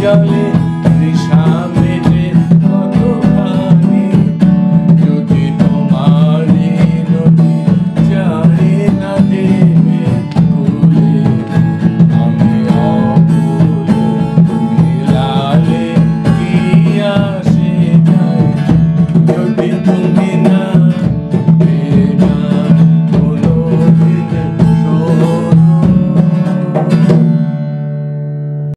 Jolene.